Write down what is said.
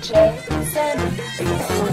Jason.